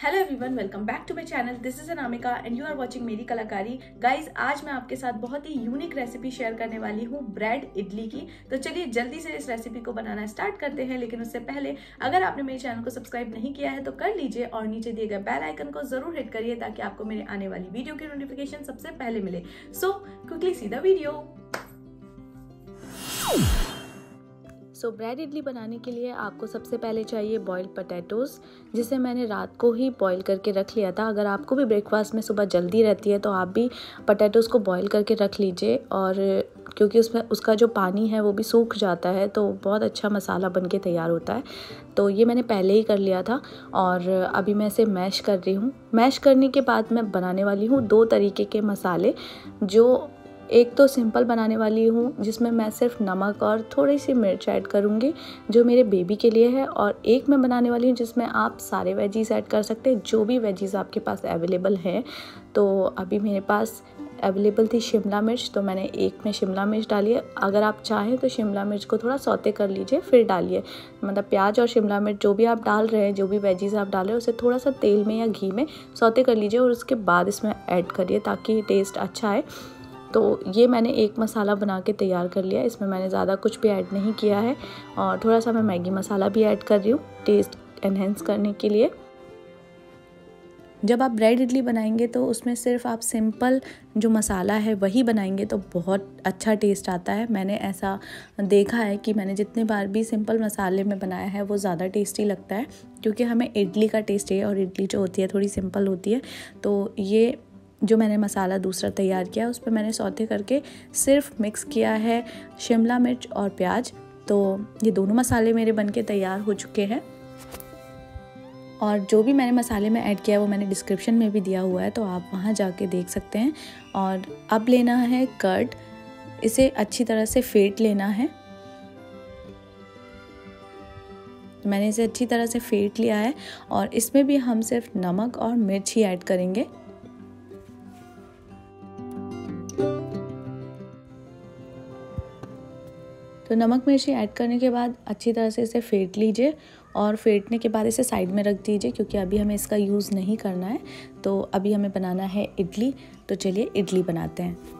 Hello everyone welcome back to my channel this is Anamika and you are watching मेरी कलाकारी guys आज मैं आपके साथ बहुत ही यूनिक रेसिपी शेयर करने वाली हूँ ब्रेड इडली की। तो चलिए जल्दी से इस रेसिपी को बनाना स्टार्ट करते हैं, लेकिन उससे पहले अगर आपने मेरे चैनल को सब्सक्राइब नहीं किया है तो कर लीजिए और नीचे दिए गए बेल आइकन को ज़रूर हिट करिए ताकि आपको मेरे आने वाली वीडियो की नोटिफिकेशन सबसे पहले मिले। So quickly see video so bread idli बनाने के लिए आपको सबसे पहले चाहिए बॉइल्ड पटैटोज़ जिसे मैंने रात को ही बॉईल करके रख लिया था। अगर आपको भी ब्रेकफास्ट में सुबह जल्दी रहती है तो आप भी पटैटोज़ को बॉईल करके रख लीजिए और क्योंकि उसमें, उसका जो पानी है, वो भी सूख जाता है तो बहुत अच्छा मसाला बन के तैयार होता है। तो ये मैंने पहले ही कर लिया था और अभी मैं इसे मैश कर रही हूँ। मैश करने के बाद मैं बनाने वाली हूँ दो तरीके के मसाले, जो एक तो सिंपल बनाने वाली हूँ, जिसमें मैं सिर्फ़ नमक और थोड़ी सी मिर्च ऐड करूँगी, जो मेरे बेबी के लिए है, और एक मैं बनाने वाली हूँ, जिसमें आप सारे वेजीज़ ऐड कर सकते हैं, जो भी वेजीज़ आपके पास अवेलेबल हैं। तो अभी मेरे पास अवेलेबल थी शिमला मिर्च तो मैंने एक में शिमला मिर्च डाली है। अगर आप चाहें तो शिमला मिर्च को थोड़ा सौते कर लीजिए, फिर डालिए। मतलब प्याज और शिमला मिर्च जो भी आप डाल रहे हैं, जो भी वेजीज़ आप डाल रहे हैं, उसे थोड़ा सा तेल में या घी में सौते कर लीजिए, और उसके बाद इसमें ऐड करिए, ताकि टेस्ट अच्छा आए। तो ये मैंने एक मसाला बना के तैयार कर लिया। इसमें मैंने ज़्यादा कुछ भी ऐड नहीं किया है और थोड़ा सा मैं मैगी मसाला भी ऐड कर रही हूँ टेस्ट एनहेंस करने के लिए। जब आप ब्रेड इडली बनाएँगे तो उसमें सिर्फ़ आप सिंपल जो मसाला है वही बनाएँगे तो बहुत अच्छा टेस्ट आता है। मैंने ऐसा देखा है कि मैंने जितने बार भी सिंपल मसाले में बनाया है वो ज़्यादा टेस्टी लगता है, क्योंकि हमें इडली का टेस्ट है और इडली जो होती है थोड़ी सिंपल होती है। तो ये जो मैंने मसाला दूसरा तैयार किया, उस पर मैंने सौते करके सिर्फ़ मिक्स किया है शिमला मिर्च और प्याज। तो ये दोनों मसाले मेरे बन के तैयार हो चुके हैं। और जो भी मैंने मसाले में ऐड किया है, वो मैंने डिस्क्रिप्शन में भी दिया हुआ है तो आप वहाँ जाके देख सकते हैं। और अब लेना है कर्ड इसे अच्छी तरह से फेंट लेना है। मैंने इसे अच्छी तरह से फेंट लिया है और इसमें भी हम सिर्फ़ नमक और मिर्च ही ऐड करेंगे। तो नमक मिर्ची ऐड करने के बाद अच्छी तरह से इसे फेंट लीजिए और फेंटने के बाद इसे साइड में रख दीजिए क्योंकि अभी हमें इसका यूज़ नहीं करना है। तो अभी हमें बनाना है इडली। तो चलिए इडली बनाते हैं।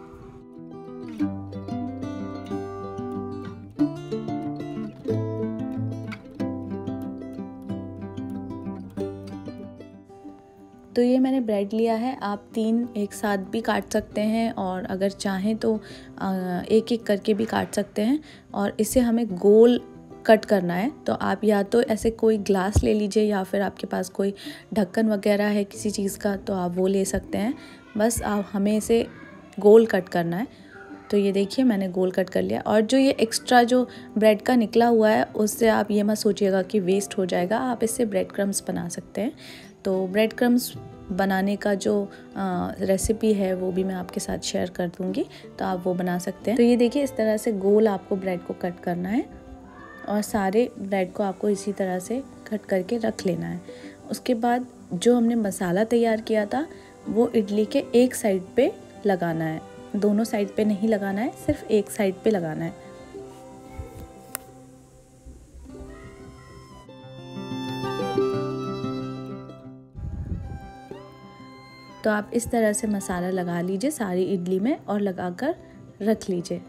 तो ये मैंने ब्रेड लिया है। आप तीन एक साथ भी काट सकते हैं और अगर चाहें तो एक एक करके भी काट सकते हैं और इसे हमें गोल कट करना है। तो आप या तो ऐसे कोई ग्लास ले लीजिए या फिर आपके पास कोई ढक्कन वगैरह है किसी चीज़ का तो आप वो ले सकते हैं। बस आप, हमें इसे गोल कट करना है। तो ये देखिए, मैंने गोल कट कर लिया। और जो ये एक्स्ट्रा जो ब्रेड का निकला हुआ है, उससे आप ये मत सोचिएगा कि वेस्ट हो जाएगा। आप इससे ब्रेड क्रम्स बना सकते हैं। तो ब्रेड क्रम्स बनाने का जो रेसिपी है, वो भी मैं आपके साथ शेयर कर दूँगी तो आप वो बना सकते हैं। तो ये देखिए, इस तरह से गोल आपको ब्रेड को कट करना है और सारे ब्रेड को आपको इसी तरह से कट करके रख लेना है। उसके बाद जो हमने मसाला तैयार किया था, वो इडली के एक साइड पे लगाना है। दोनों साइड पे नहीं लगाना है, सिर्फ़ एक साइड पे लगाना है। तो आप इस तरह से मसाला लगा लीजिए सारी इडली में और लगा कर रख लीजिए।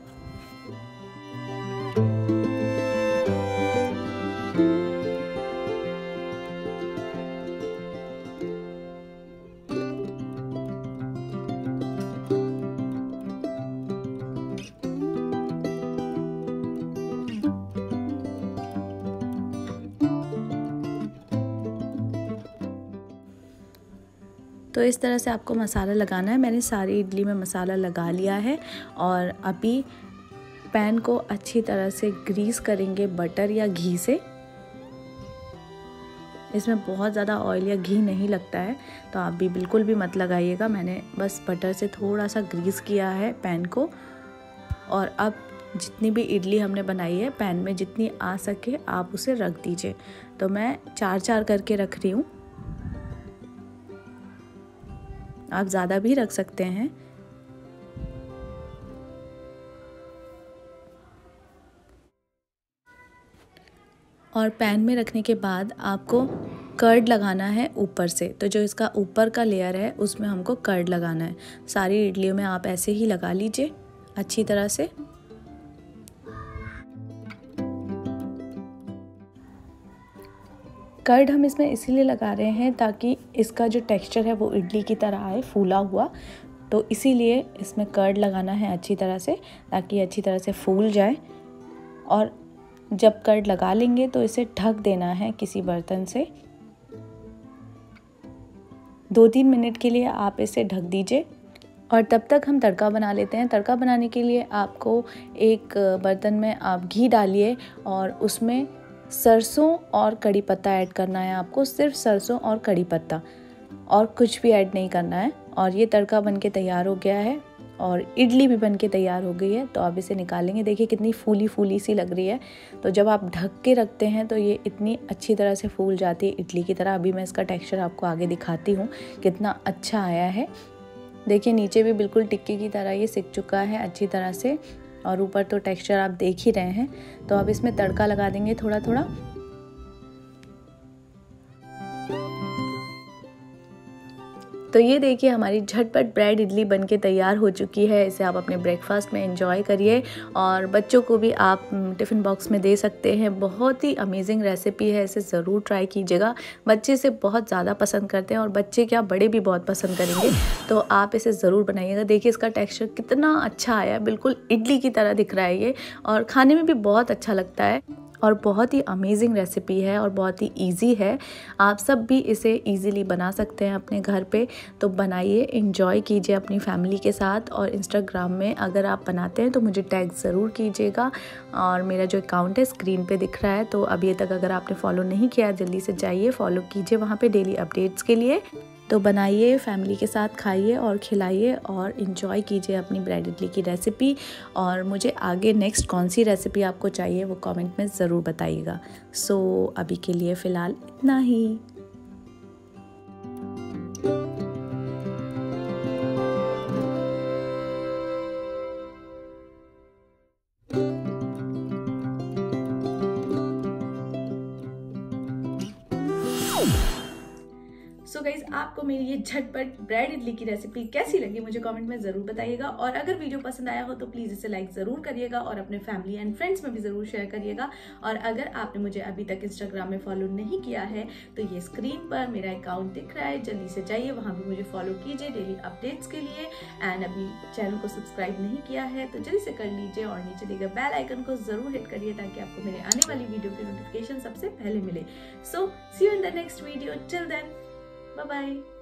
तो इस तरह से आपको मसाला लगाना है। मैंने सारी इडली में मसाला लगा लिया है और अभी पैन को अच्छी तरह से ग्रीस करेंगे बटर या घी से। इसमें बहुत ज़्यादा ऑयल या घी नहीं लगता है तो आप भी बिल्कुल भी मत लगाइएगा। मैंने बस बटर से थोड़ा सा ग्रीस किया है पैन को और अब जितनी भी इडली हमने बनाई है, पैन में जितनी आ सके आप उसे रख दीजिए। तो मैं चार चार करके रख रही हूँ। आप ज़्यादा भी रख सकते हैं। और पैन में रखने के बाद आपको कर्ड लगाना है ऊपर से। तो जो इसका ऊपर का लेयर है, उसमें हमको कर्ड लगाना है। सारी इडलियों में आप ऐसे ही लगा लीजिए, अच्छी तरह से। कर्ड हम इसमें इसीलिए लगा रहे हैं ताकि इसका जो टेक्सचर है वो इडली की तरह आए, फूला हुआ। तो इसीलिए इसमें कर्ड लगाना है अच्छी तरह से ताकि अच्छी तरह से फूल जाए। और जब कर्ड लगा लेंगे तो इसे ढक देना है किसी बर्तन से। दो तीन मिनट के लिए आप इसे ढक दीजिए। और तब तक हम तड़का बना लेते हैं। तड़का बनाने के लिए आपको एक बर्तन में आप घी डालिए और उसमें सरसों और कड़ी पत्ता ऐड करना है आपको, सिर्फ़ सरसों और कड़ी पत्ता। और कुछ भी ऐड नहीं करना है। और ये तड़का बन के तैयार हो गया है और इडली भी बन के तैयार हो गई है। तो आप इसे निकालेंगे। देखिए कितनी फूली फूली सी लग रही है। तो जब आप ढक के रखते हैं तो ये इतनी अच्छी तरह से फूल जाती है इडली की तरह। अभी मैं इसका टेक्सचर आपको आगे दिखाती हूँ कितना अच्छा आया है। देखिए नीचे भी बिल्कुल टिक्की की तरह ये सिक चुका है अच्छी तरह से। और ऊपर तो टेक्सचर आप देख ही रहे हैं। तो अब इसमें तड़का लगा देंगे थोड़ा थोड़ा तो ये देखिए, हमारी झटपट ब्रेड इडली बन के तैयार हो चुकी है। इसे आप अपने ब्रेकफास्ट में इंजॉय करिए और बच्चों को भी आप टिफ़िन बॉक्स में दे सकते हैं। बहुत ही अमेजिंग रेसिपी है, इसे ज़रूर ट्राई कीजिएगा। बच्चे इसे बहुत ज़्यादा पसंद करते हैं और बच्चे क्या, बड़े भी बहुत पसंद करेंगे। तो आप इसे ज़रूर बनाइएगा। देखिए, इसका टेक्स्चर कितना अच्छा आया बिल्कुल इडली की तरह दिख रहा है ये और खाने में भी बहुत अच्छा लगता है। और बहुत ही अमेजिंग रेसिपी है और बहुत ही इजी है। आप सब भी इसे इजीली बना सकते हैं अपने घर पे। तो बनाइए इंजॉय कीजिए अपनी फैमिली के साथ और इंस्टाग्राम में अगर आप बनाते हैं तो मुझे टैग ज़रूर कीजिएगा। और मेरा जो अकाउंट है स्क्रीन पे दिख रहा है तो अभी तक अगर आपने फॉलो नहीं किया, जल्दी से जाइए फॉलो कीजिए वहाँ पे डेली अपडेट्स के लिए। तो बनाइए फैमिली के साथ खाइए और खिलाइए और इन्जॉय कीजिए अपनी ब्रेड इडली की रेसिपी और मुझे आगे नेक्स्ट कौन सी रेसिपी आपको चाहिए वो कमेंट में ज़रूर बताइएगा। सो so, अभी के लिए फ़िलहाल इतना ही। गाइज़ आपको मेरी ये झटपट ब्रेड इडली की रेसिपी कैसी लगी मुझे कमेंट में ज़रूर बताइएगा। और अगर वीडियो पसंद आया हो तो प्लीज़ इसे लाइक ज़रूर करिएगा और अपने फैमिली एंड फ्रेंड्स में भी ज़रूर शेयर करिएगा। और अगर आपने मुझे अभी तक इंस्टाग्राम में फॉलो नहीं किया है तो ये स्क्रीन पर मेरा अकाउंट दिख रहा है। जल्दी से जाइए, वहाँ भी मुझे फॉलो कीजिए डेली अपडेट्स के लिए। एंड अभी चैनल को सब्सक्राइब नहीं किया है तो जल्दी से कर लीजिए और नीचे दिए बेल आइकन को ज़रूर हिट करिए ताकि आपको मेरे आने वाली वीडियो की नोटिफिकेशन सबसे पहले मिले। So see you in the next video till then Bye-bye.